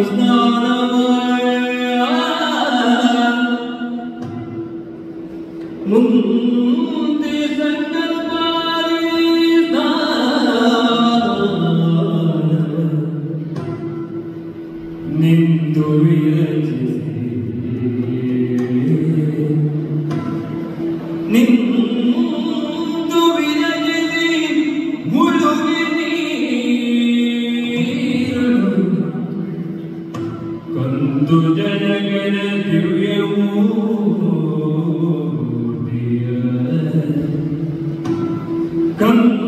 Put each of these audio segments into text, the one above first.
is not ಕಂದು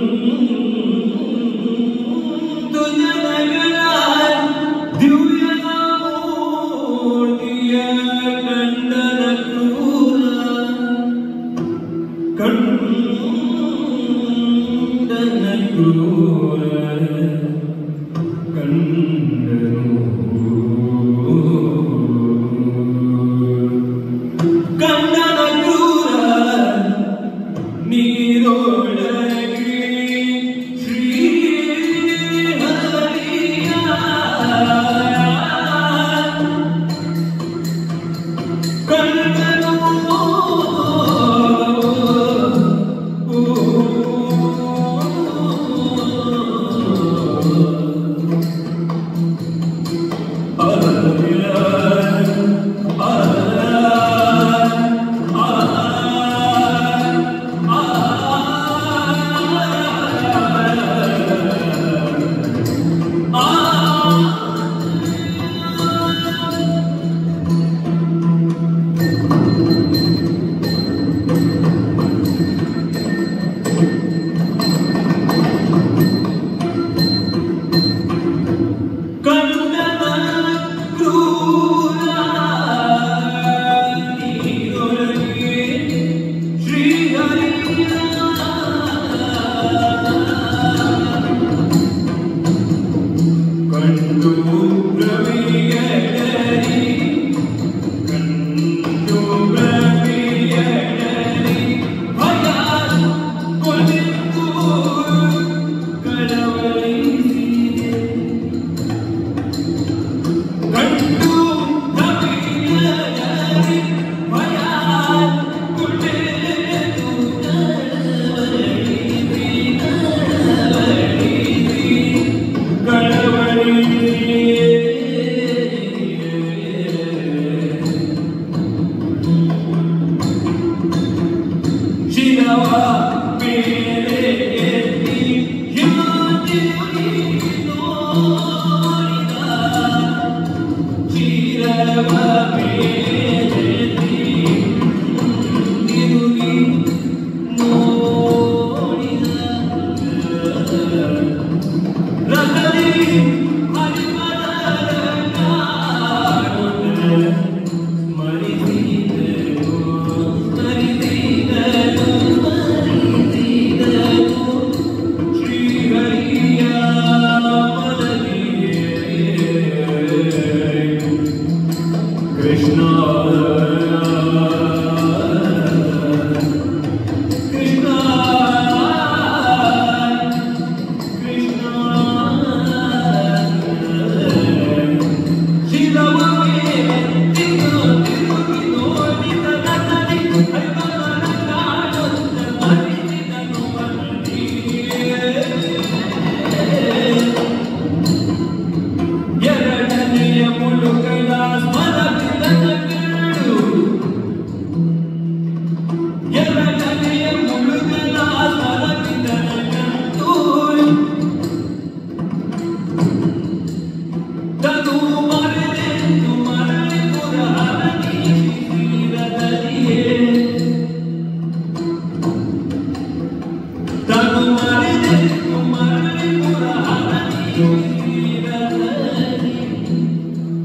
Run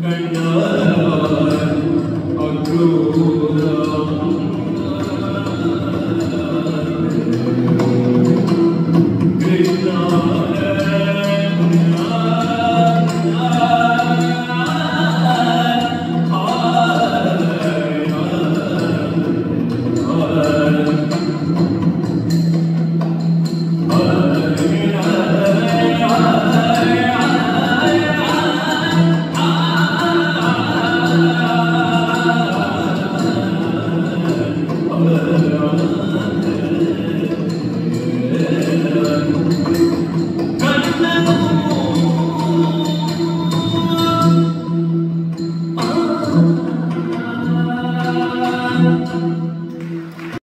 Hallelujah.